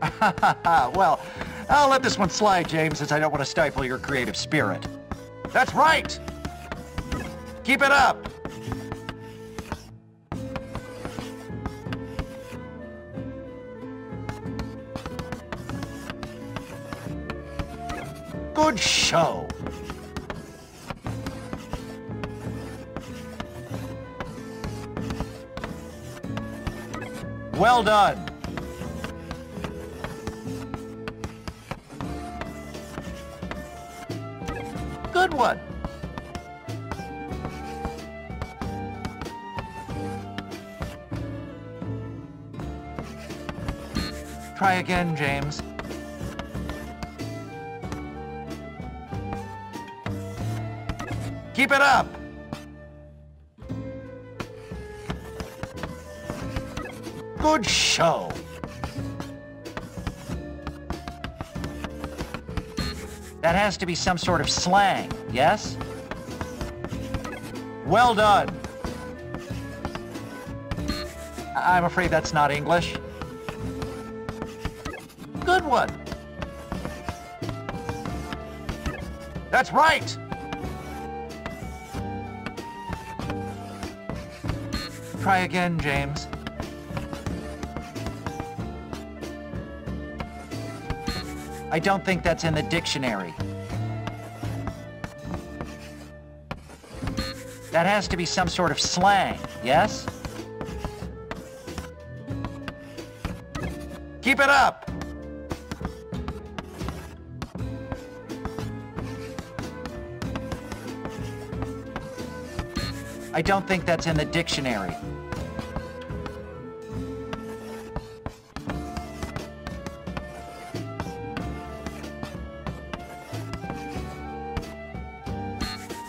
well, I'll let this one slide, James, since I don't want to stifle your creative spirit. That's right! Keep it up! Good show. Well done. Good one. Try again, James. Keep it up! Good show. That has to be some sort of slang, yes? Well done. I'm afraid that's not English. Good one. That's right. Try again, James. I don't think that's in the dictionary. That has to be some sort of slang, yes? Keep it up! I don't think that's in the dictionary.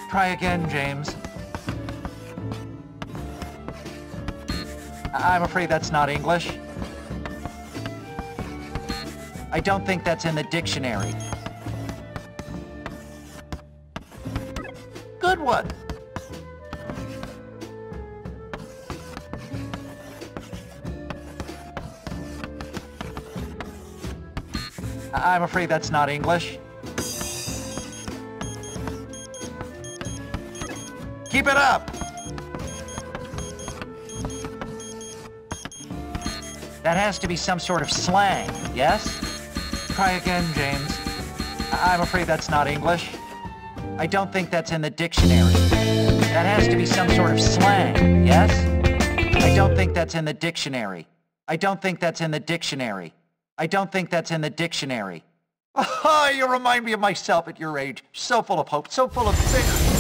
Try again, James. I'm afraid that's not English. I don't think that's in the dictionary. Good one. I'm afraid that's not English. Keep it up! That has to be some sort of slang, yes? Try again, James. I- I'm afraid that's not English. I don't think that's in the dictionary. That has to be some sort of slang, yes? I don't think that's in the dictionary. I don't think that's in the dictionary. I don't think that's in the dictionary. Oh, you remind me of myself at your age. So full of hope, so full of vigor.